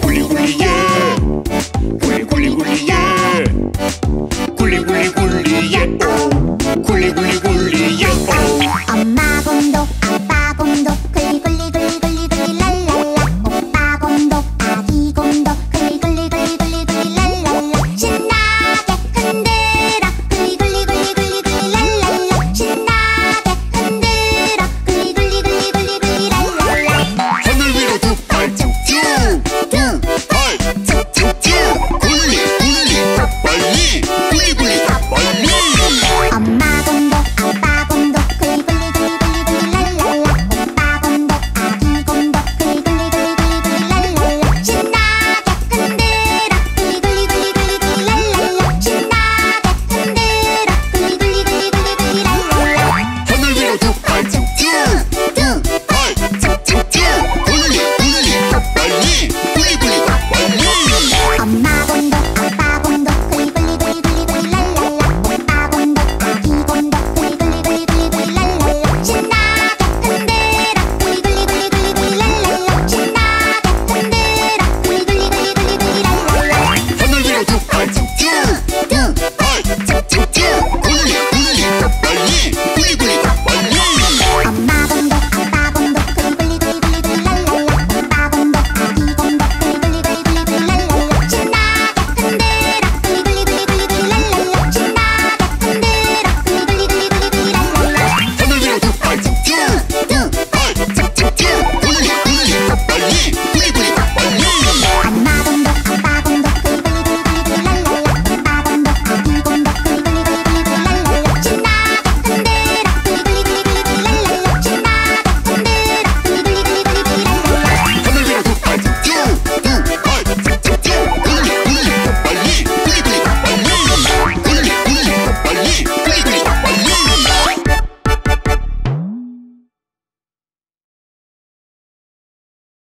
Gully, gully, yeah! Gully, gully, yeah! Gully, gully,